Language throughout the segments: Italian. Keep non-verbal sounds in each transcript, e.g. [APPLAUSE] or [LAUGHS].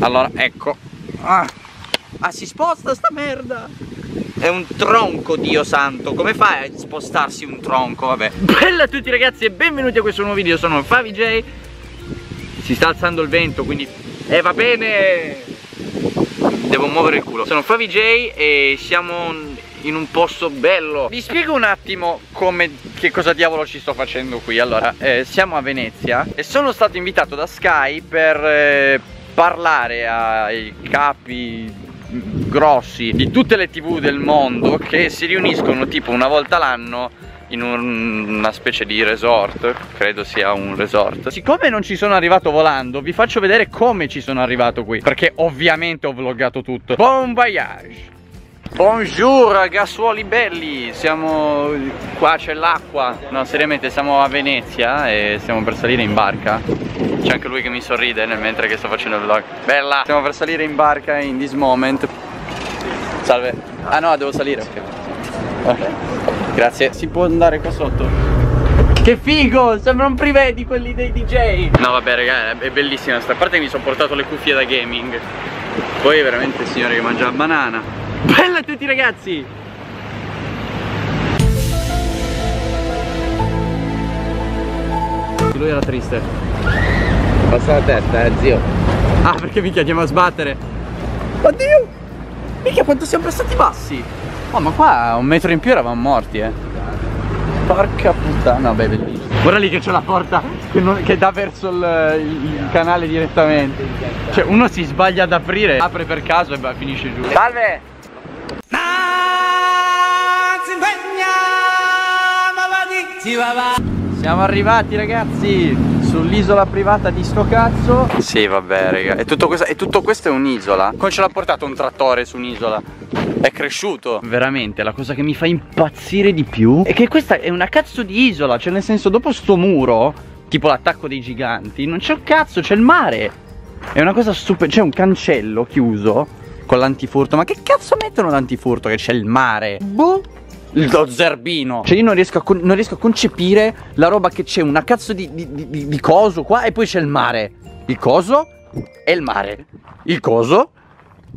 Allora, ecco. Ah. ah, si sposta sta merda. È un tronco, Dio santo. Come fai a spostarsi un tronco? Vabbè. Bella a tutti ragazzi e benvenuti a questo nuovo video. Sono FaviJ. Si sta alzando il vento, quindi... Eh, va bene! Devo muovere il culo. Sono FaviJ e siamo in un posto bello Vi spiego un attimo come, che cosa diavolo ci sto facendo qui Allora, eh, siamo a Venezia e sono stato invitato da Sky per eh, parlare ai capi grossi di tutte le tv del mondo che si riuniscono tipo una volta l'anno in un, una specie di resort, credo sia un resort. Siccome non ci sono arrivato volando, vi faccio vedere come ci sono arrivato qui, perché ovviamente ho vloggato tutto. Bon voyage! Buongiorno ragazzuoli belli, siamo qua c'è l'acqua, no seriamente siamo a Venezia e stiamo per salire in barca. C'è anche lui che mi sorride nel mentre che sto facendo il vlog. Bella! Stiamo per salire in barca in this moment. Salve. Ah no, devo salire, ok. Okay. Grazie. Si può andare qua sotto? Che figo, sembra un privedi quelli dei DJ No vabbè raga, è bellissima sta. Parte mi sono portato le cuffie da gaming. Poi veramente signore che mangia la banana Bella a tutti ragazzi! Lui era triste. Passa la testa, eh, zio. Ah, perché mi chiediamo a sbattere. Oddio! Mica quanto siamo stati bassi! Oh, ma qua un metro in più eravamo morti, eh. Porca puttana, vabbè, bellissimo. Guarda lì che c'è la porta che, non, che dà verso il, il, canale direttamente. Cioè, uno si sbaglia ad aprire, apre per caso e va, finisce giù. Salve! Siamo arrivati ragazzi sull'isola privata di sto cazzo Sì vabbè raga E tutto questo, e tutto questo è un'isola. Come ce l'ha portato un trattore su un'isola? È cresciuto. Veramente la cosa che mi fa impazzire di più È che questa è una cazzo di isola Cioè nel senso dopo sto muro Tipo l'attacco dei giganti Non c'è un cazzo c'è il mare. È una cosa stupenda C'è un cancello chiuso Con l'antifurto Ma che cazzo mettono l'antifurto che c'è il mare? Boh lo zerbino. Cioè io non riesco, a, non riesco a concepire la roba che c'è una cazzo di, di, di, di coso qua e poi c'è il mare. Il coso e il mare. Il coso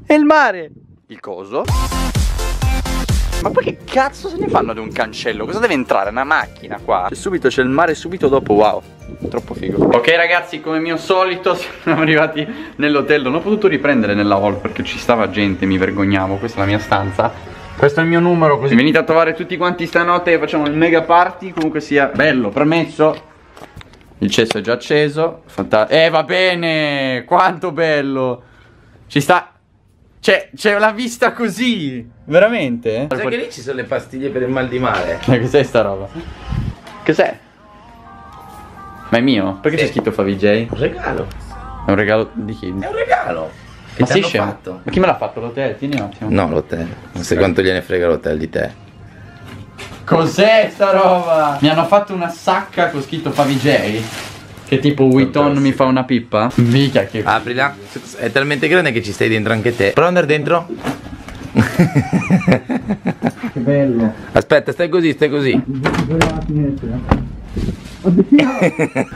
e il mare. Il coso. Ma poi che cazzo se ne fanno ad un cancello? Cosa deve entrare? Una macchina qua? Cioè, subito c'è il mare subito dopo Wow. Troppo figo. Ok ragazzi come mio solito [LAUGHS] siamo arrivati nell'hotel. Non ho potuto riprendere nella hall perché ci stava gente Mi vergognavo. Questa è la mia stanza questo è il mio numero così venite a trovare tutti quanti stanotte e facciamo il mega party Comunque sia bello, permesso Il cesso è già acceso Fantastico Eh va bene Quanto bello Ci sta C'è, c'è la vista così Veramente Sai che lì ci sono le pastiglie per il mal di mare Ma cos'è sta roba? Cos'è? Ma è mio? Perché sì. c'è scritto Favij? Un regalo È un regalo di chi? È un regalo che ma sei scemo? Fatto? Ma chi me l'ha fatto l'hotel? Tieni un attimo. No, l'hotel. Non sai quanto gliene frega l'hotel di te. Cos'è sta roba? Mi hanno fatto una sacca con scritto Favij. Che tipo Witton mi fa una pippa? Mica che. Aprila. È talmente grande che ci stai dentro anche te. Prova andare dentro. che bello. Aspetta, stai così, stai così.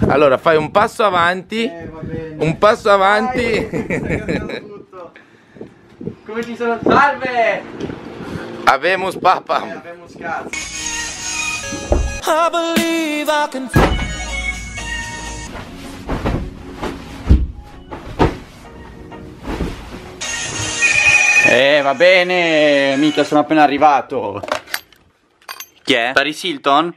allora fai un passo avanti eh, un passo avanti come ci sono salve Avemus papa eh, Avemus cazzo Eh va bene mica sono appena arrivato Chi è? Paris Hilton?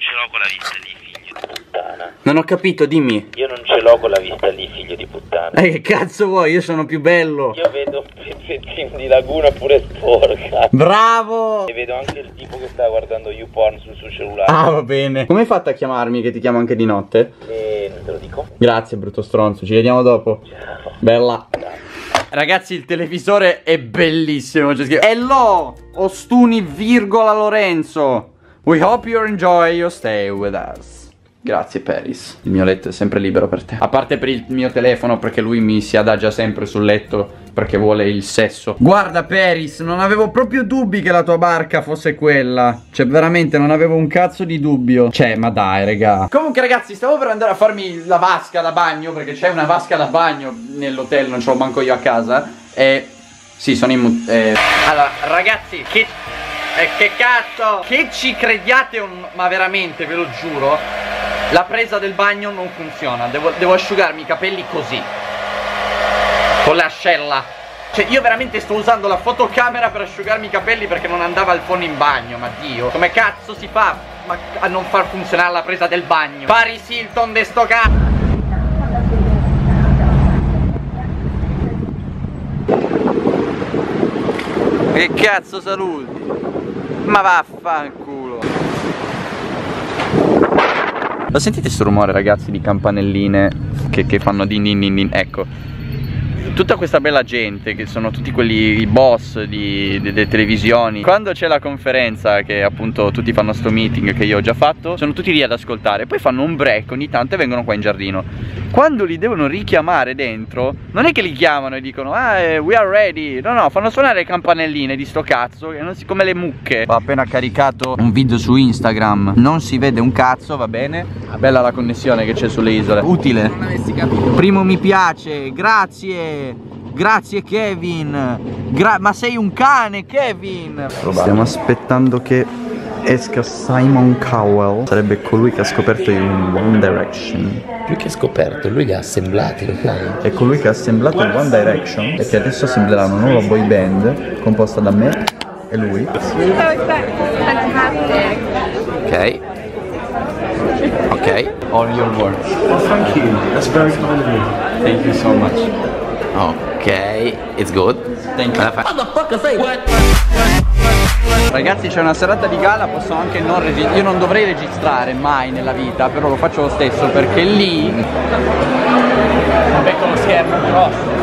ce l'ho con la vista lì, figlio di puttana. Non ho capito, dimmi. Io non ce l'ho con la vista lì, figlio di puttana. Eh, che cazzo vuoi? Io sono più bello. Io vedo pezzettini [LAUGHS] di laguna pure sporca. Bravo! E vedo anche il tipo che sta guardando YouPorn sul suo cellulare. Ah, va bene. Come hai fatto a chiamarmi che ti chiamo anche di notte? Eh, non te lo dico. Grazie, brutto stronzo. Ci vediamo dopo. Ciao. Bella. Ragazzi il televisore è bellissimo C'è scritto Hello Ostuni virgola Lorenzo We hope you enjoy your stay with us. Grazie Paris. Il mio letto è sempre libero per te. A parte per il mio telefono perché lui mi si adagia sempre sul letto perché vuole il sesso. Guarda Paris, non avevo proprio dubbi che la tua barca fosse quella. Cioè veramente non avevo un cazzo di dubbio. Cioè, ma dai, raga. Comunque ragazzi, stavo per andare a farmi la vasca da bagno perché c'è una vasca da bagno nell'hotel, non ce l'ho manco io a casa. E sì, sono in eh. Allora, ragazzi, che eh, che cazzo Che ci crediate un... Ma veramente, ve lo giuro La presa del bagno non funziona. Devo, devo asciugarmi i capelli così. Con l'ascella Cioè io veramente sto usando la fotocamera per asciugarmi i capelli Perché non andava il phone in bagno Ma Dio. Come cazzo si fa a non far funzionare la presa del bagno? Paris Hilton de sto cazzo Che cazzo saluti? Ma vaffanculo Lo sentite questo rumore ragazzi di campanelline che, che fanno din din din din Ecco tutta questa bella gente che sono tutti quelli i boss di, delle televisioni. Quando c'è la conferenza che appunto tutti fanno sto meeting che io ho già fatto sono tutti lì ad ascoltare poi fanno un break ogni tanto e vengono qua in giardino. Quando li devono richiamare dentro non è che li chiamano e dicono ah eh, we are ready. No no fanno suonare le campanelline di sto cazzo che non si, come le mucche. Ho appena caricato un video su Instagram. Non si vede un cazzo va bene? Bella la connessione che c'è sulle isole. Utile. Primo mi piace grazie Grazie Kevin. Gra Ma sei un cane Kevin. Stiamo aspettando che esca Simon Cowell. Sarebbe colui che ha scoperto in One Direction. Più che scoperto, lui che ha assemblato È colui che ha assemblato in One Direction E che adesso assemblerà una nuova boy band Composta da me e lui. Ok. Ok. All your words Oh, thank you. That's very kind of you. Thank you so much Ok, it's good. Thank you. Ragazzi c'è una serata di gala Posso anche non registrare Io non dovrei registrare mai nella vita Però lo faccio lo stesso perché lì Vabbè con lo schermo grosso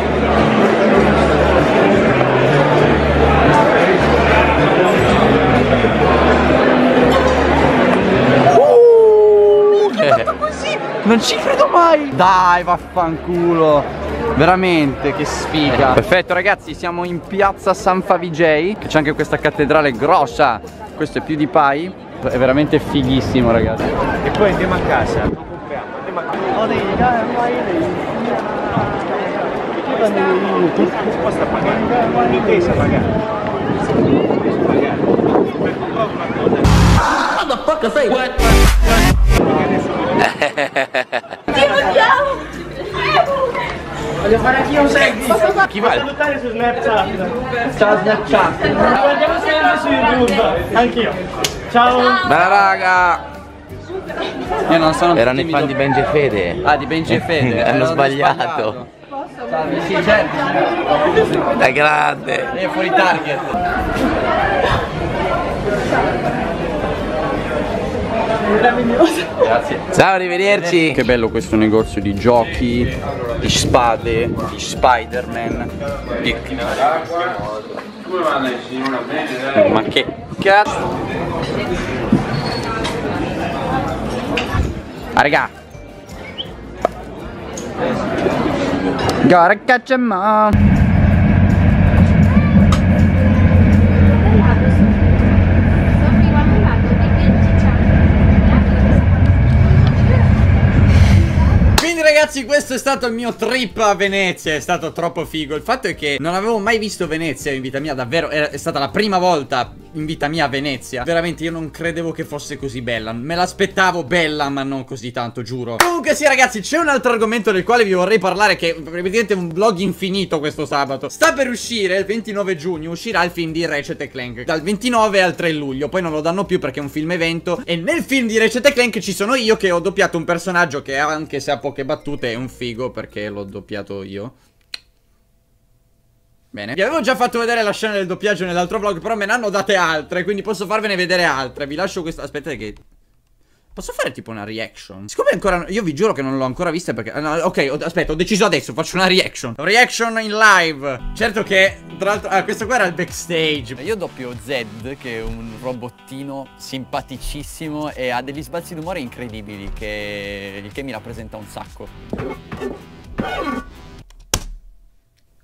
Non ci credo mai. Dai vaffanculo Veramente che sfiga [LAUGHS] Perfetto ragazzi siamo in piazza San Favij Che c'è anche questa cattedrale grossa Questo è più di Pai È veramente fighissimo ragazzi E poi andiamo a casa. Lo compriamo. Andiamo a casa. Sposta a pagare. L'intesa a pagare. [LAUGHS] Voglio fare anch'io un selfie Chi va? Salutare su Snapchat. Ciao Snapchat. Guardiamo sempre su YouTube. Anch'io. Ciao. Bella raga. Io non sono Erano i fan di Benji Fede. Ah di Benji Fede. [LAUGHS] Hanno sbagliato. Salve, sì certo. Da grande. È fuori target Grazie. Ciao, arrivederci. Che bello questo negozio di giochi, di spade, di Spider-Man di... Ma che cazzo? Ah raga. Gotta catch 'em ragazzi questo è stato il mio trip a Venezia È stato troppo figo. Il fatto è che non avevo mai visto Venezia in vita mia Davvero è stata la prima volta in vita mia a Venezia. Veramente io non credevo che fosse così bella. Me l'aspettavo bella ma non così tanto giuro. Comunque sì ragazzi c'è un altro argomento del quale vi vorrei parlare Che è praticamente un vlog infinito questo sabato. Sta per uscire il 29 giugno Uscirà il film di Ratchet Clank. Dal 29 al 3 luglio. Poi non lo danno più perché è un film evento. E nel film di Ratchet Clank ci sono io che ho doppiato un personaggio Che anche se ha poche battute è un figo Perché l'ho doppiato io Bene Vi avevo già fatto vedere la scena del doppiaggio nell'altro vlog Però me ne hanno date altre Quindi posso farvene vedere altre Vi lascio questa Aspettate che Posso fare tipo una reaction? Siccome ancora Io vi giuro che non l'ho ancora vista perché ah, no, Ok, ho- aspetta, ho deciso adesso Faccio una reaction Reaction in live Certo che Tra l'altro, ah, questo qua era il backstage. Io doppio Zed, che è un robottino simpaticissimo e ha degli sbalzi d'umore incredibili, che, il che mi rappresenta un sacco.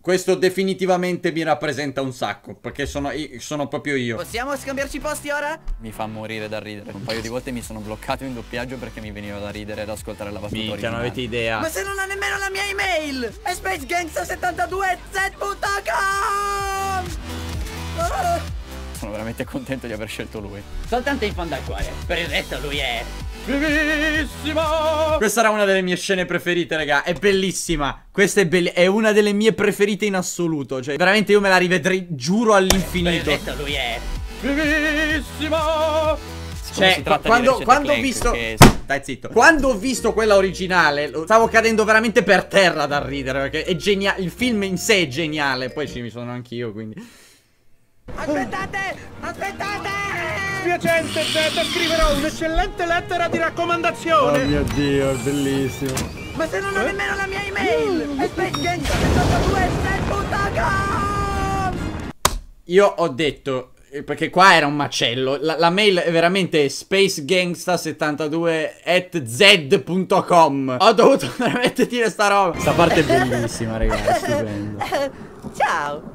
Questo definitivamente mi rappresenta un sacco, perché sono, sono proprio io. Possiamo scambiarci posti ora? Mi fa morire da ridere. Un paio di volte mi sono bloccato in doppiaggio perché mi veniva da ridere ed ascoltare la battuta Minchia, non avete idea. Ma se non ha nemmeno la mia email! È spacegangsta72z.com Sono veramente contento di aver scelto lui. Soltanto in fondo al cuore. Per il resto lui è... Questa era una delle mie scene preferite, raga. È bellissima. Questa è, belli- è una delle mie preferite in assoluto. Cioè, veramente io me la rivedrei, giuro, Per il all'infinito. resto lui è... Cioè, si tratta di quando, quando ho visto. che- Stai zitto. Quando ho visto quella originale, stavo cadendo veramente per terra dal ridere. Perché è geniale. Il film in sé è geniale. Poi ci mi sono anch'io, quindi. Aspettate! Aspettate! Spiacente, Zed, scriverò un'eccellente lettera di raccomandazione. mio dio, è bellissimo. Ma se non ha nemmeno la mia email! È spacegangsta72z.com Io ho detto. eh, Perché qua era un macello. La, la mail è veramente spacegangsta72 at z.com. Ho dovuto [LAUGHS] veramente dire sta roba. Sta parte è bellissima, ragazzi. Stupendo. [LAUGHS] Ciao!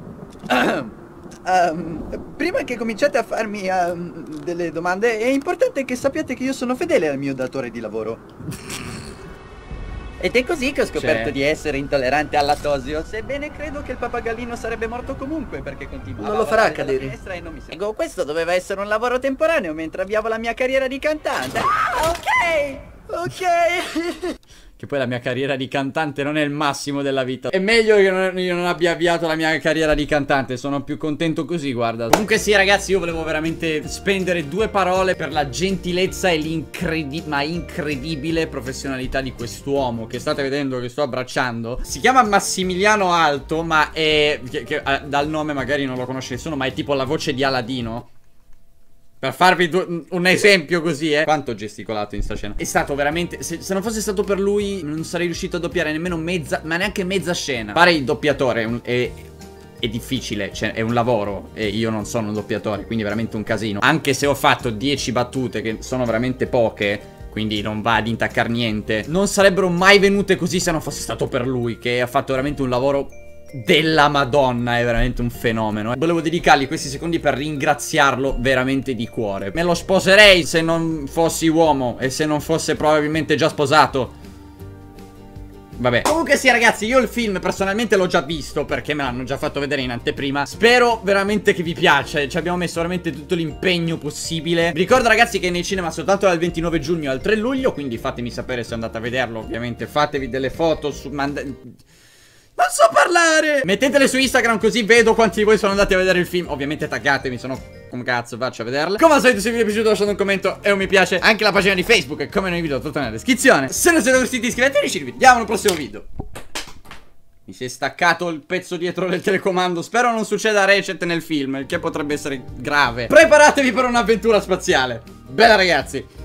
[CLEARS THROAT] Ehm, prima che cominciate a farmi ehm, delle domande, è importante che sappiate che io sono fedele al mio datore di lavoro. Ed è così che ho scoperto Cioè. di essere intollerante al lattosio, sebbene credo che il papagallino sarebbe morto comunque perché continuava Non lo a farà cadere. finestra e non mi seguo. Questo doveva essere un lavoro temporaneo mentre avviavo la mia carriera di cantante. Ah, ok! Ok! [LAUGHS] Che poi la mia carriera di cantante non è il massimo della vita. È meglio che non- io non abbia avviato la mia carriera di cantante. Sono più contento così, guarda. Comunque sì, ragazzi, io volevo veramente spendere due parole per la gentilezza e l'incredibile, ma incredibile professionalità di quest'uomo che state vedendo che sto abbracciando. Si chiama Massimiliano Alto, ma è... Che, che, eh, dal nome magari non lo conosce nessuno, ma è tipo la voce di Aladino. Per farvi un esempio così, eh. Quanto ho gesticolato in sta scena. È stato veramente. Se, se non fosse stato per lui, non sarei riuscito a doppiare nemmeno mezza. Ma neanche mezza scena. Fare il doppiatore è, un- è- è difficile. Cioè, è un lavoro. E io non sono un doppiatore. Quindi, veramente un casino. Anche se ho fatto 10 battute, che sono veramente poche. Quindi non va ad intaccare niente. Non sarebbero mai venute così se non fosse stato per lui. Che ha fatto veramente un lavoro della Madonna, è veramente un fenomeno. Volevo dedicargli questi secondi per ringraziarlo veramente di cuore. Me lo sposerei se non fossi uomo e se non fosse probabilmente già sposato. Vabbè. Comunque sì ragazzi, io il film personalmente l'ho già visto perché me l'hanno già fatto vedere in anteprima. Spero veramente che vi piaccia, ci abbiamo messo veramente tutto l'impegno possibile. Ricordo ragazzi che è nei cinema soltanto dal 29 giugno al 3 luglio, quindi fatemi sapere se andate a vederlo, ovviamente. Fatevi delle foto su... manda- non so parlare! Mettetele su Instagram così vedo quanti di voi sono andati a vedere il film. Ovviamente taggatemi, sono come cazzo faccio a vederle. Come al solito se vi è piaciuto lasciate un commento e un mi piace. Anche la pagina di Facebook e come nei video tutto nella descrizione. Se non siete iscritti iscrivetevi, ci vediamo nel prossimo video. Mi si è staccato il pezzo dietro del telecomando. Spero non succeda a Recet nel film, il che potrebbe essere grave. Preparatevi per un'avventura spaziale. Bella ragazzi.